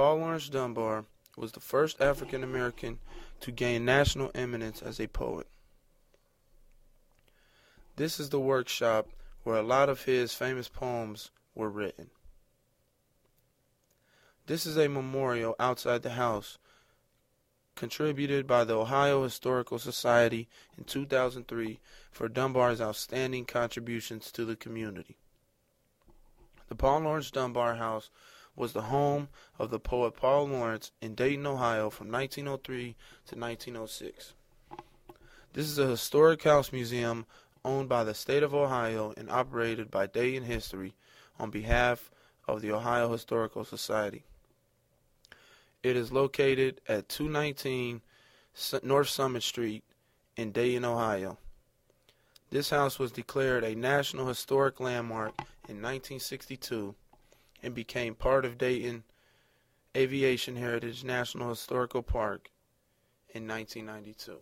Paul Laurence Dunbar was the first African American to gain national eminence as a poet. This is the workshop where a lot of his famous poems were written. This is a memorial outside the house contributed by the Ohio Historical Society in 2003 for Dunbar's outstanding contributions to the community. Paul Laurence Dunbar House was the home of the poet Paul Laurence in Dayton, Ohio from 1903 to 1906. This is a historic house museum owned by the state of Ohio and operated by Dayton History on behalf of the Ohio Historical Society. It is located at 219 North Summit Street in Dayton, Ohio. This house was declared a National Historic Landmark in 1962 and became part of Dayton Aviation Heritage National Historical Park in 1992.